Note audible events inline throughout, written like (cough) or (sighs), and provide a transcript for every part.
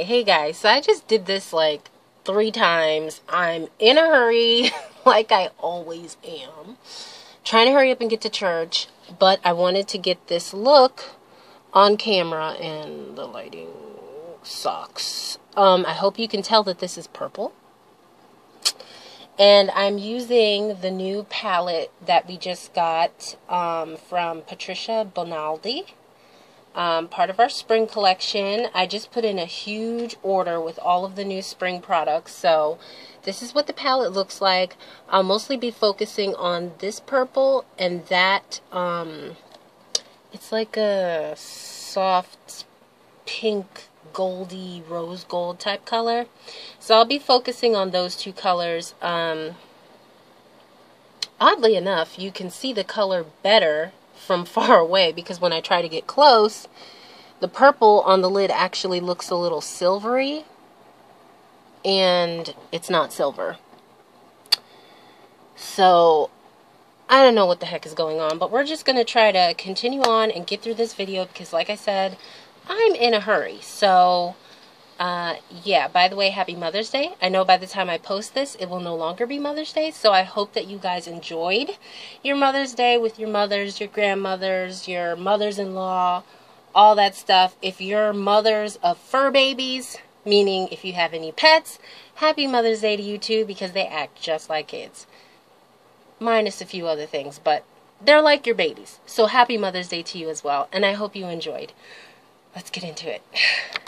Alright, hey guys, so I just did this like three times. I'm in a hurry, (laughs) like I always am. Trying to hurry up and get to church, but I wanted to get this look on camera and the lighting sucks. Um, I hope you can tell that this is purple. And I'm using the new palette that we just got um, from Patricia Bonaldi um, part of our spring collection. I just put in a huge order with all of the new spring products. So this is what the palette looks like. I'll mostly be focusing on this purple and that, um, it's like a soft pink goldy rose gold type color. So I'll be focusing on those two colors. Um, oddly enough, you can see the color better from far away because when I try to get close, the purple on the lid actually looks a little silvery and it's not silver. So I don't know what the heck is going on, but we're just going to try to continue on and get through this video because like I said, I'm in a hurry. So uh, yeah, by the way, happy Mother's Day. I know by the time I post this, it will no longer be Mother's Day, so I hope that you guys enjoyed your Mother's Day with your mothers, your grandmothers, your mothers in law, all that stuff. If you're mothers of fur babies, meaning if you have any pets, happy Mother's Day to you too because they act just like kids. Minus a few other things, but they're like your babies. So happy Mother's Day to you as well, and I hope you enjoyed. Let's get into it. (laughs)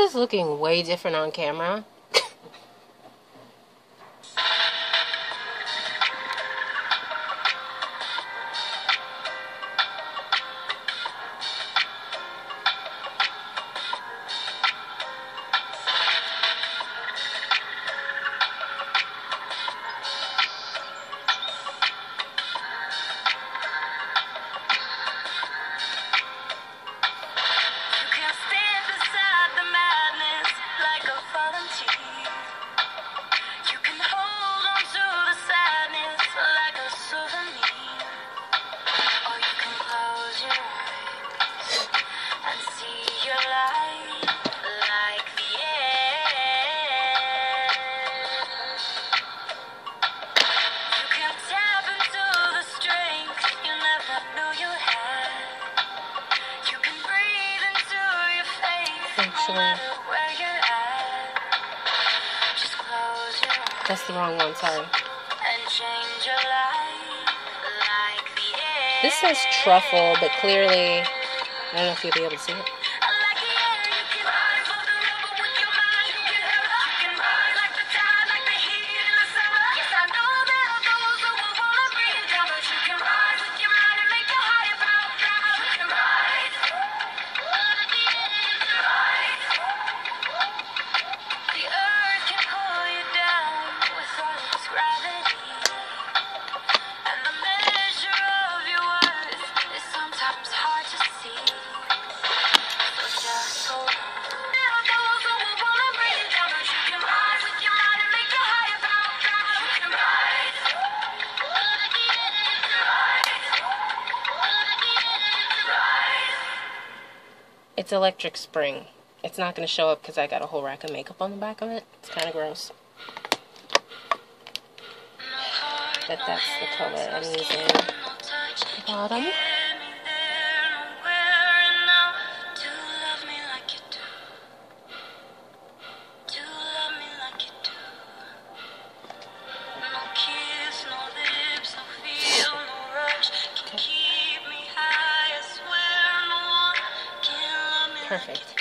is looking way different on camera. That's the wrong one, sorry. This says truffle, but clearly, I don't know if you'll be able to see it. It's electric spring. It's not going to show up because I got a whole rack of makeup on the back of it. It's kind of gross. But that's the color I'm using. Bottom. Perfect.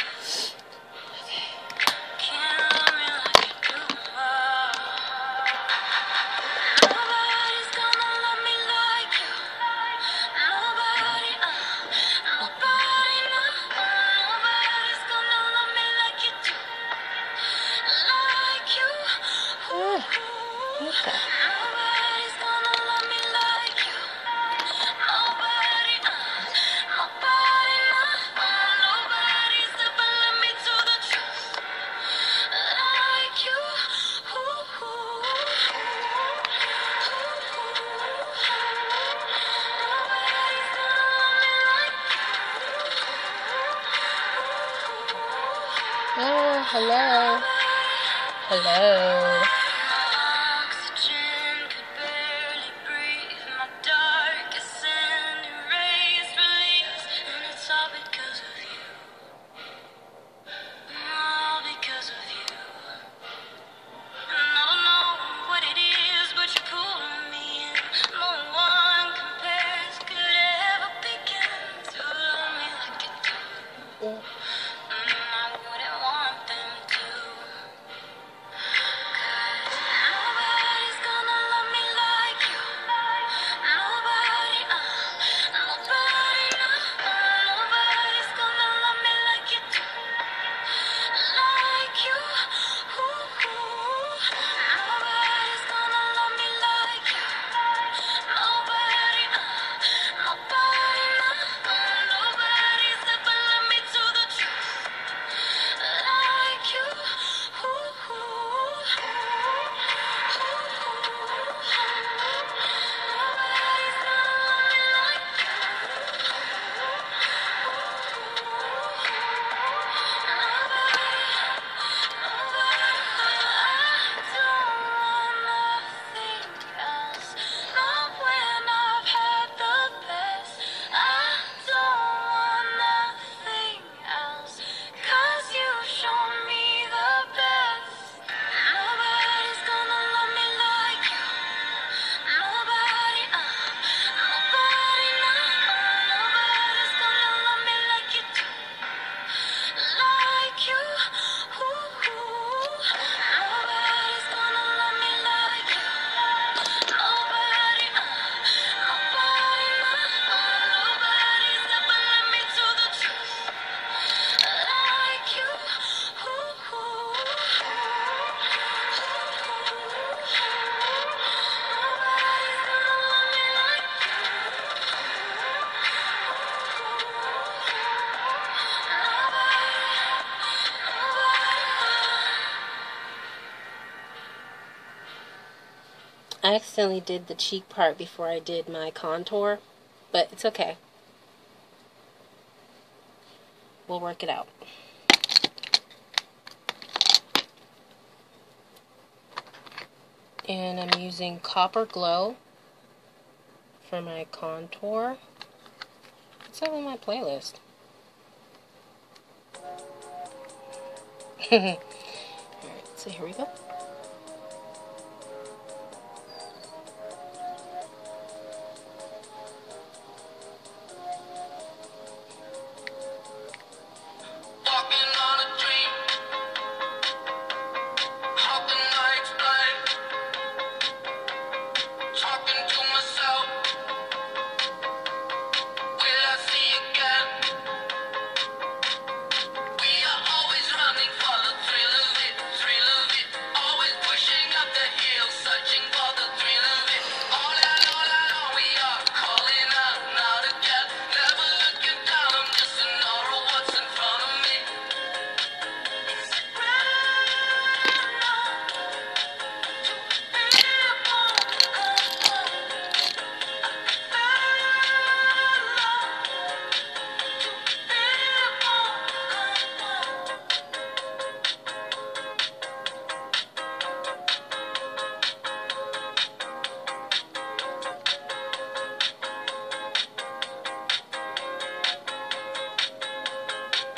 I accidentally did the cheek part before I did my contour, but it's okay. We'll work it out. And I'm using Copper Glow for my contour. It's on my playlist. (laughs) Alright, so here we go.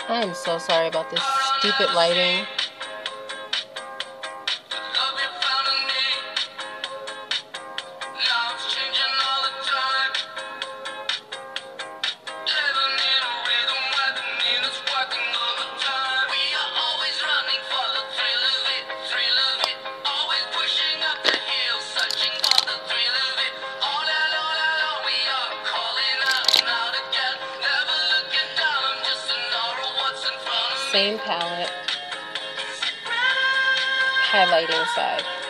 I am so sorry about this stupid lighting. Same palette, highlighting side.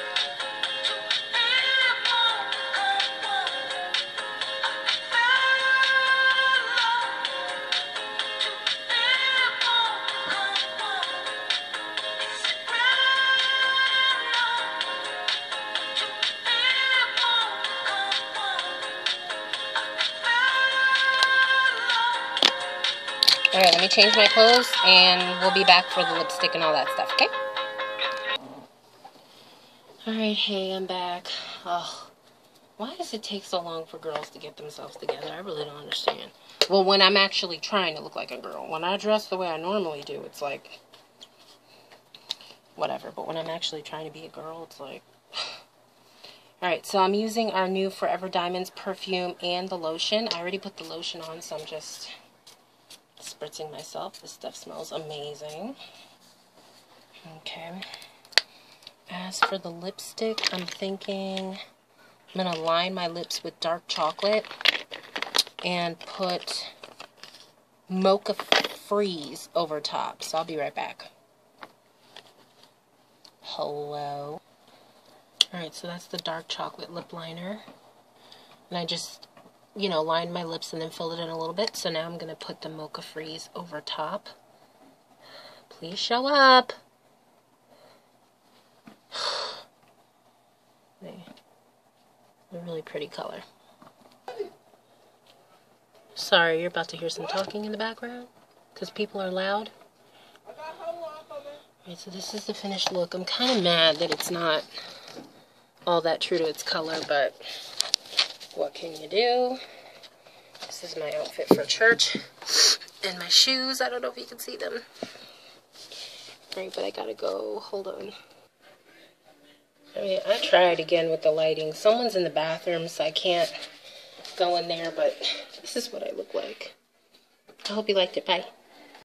Alright, let me change my clothes and we'll be back for the lipstick and all that stuff, okay? Alright, hey, I'm back. Oh, why does it take so long for girls to get themselves together? I really don't understand. Well, when I'm actually trying to look like a girl. When I dress the way I normally do, it's like... Whatever, but when I'm actually trying to be a girl, it's like... (sighs) Alright, so I'm using our new Forever Diamonds perfume and the lotion. I already put the lotion on, so I'm just spritzing myself. This stuff smells amazing. Okay. As for the lipstick, I'm thinking I'm going to line my lips with dark chocolate and put Mocha Freeze over top. So I'll be right back. Hello. Alright, so that's the dark chocolate lip liner. And I just you know, lined my lips and then filled it in a little bit. So now I'm going to put the Mocha Freeze over top. Please show up. (sighs) a really pretty color. Sorry, you're about to hear some talking in the background because people are loud. Alright, so this is the finished look. I'm kind of mad that it's not all that true to its color, but what can you do? This is my outfit for church. And my shoes, I don't know if you can see them. Right, but I gotta go. Hold on. I mean, I tried again with the lighting. Someone's in the bathroom, so I can't go in there, but this is what I look like. I hope you liked it. Bye.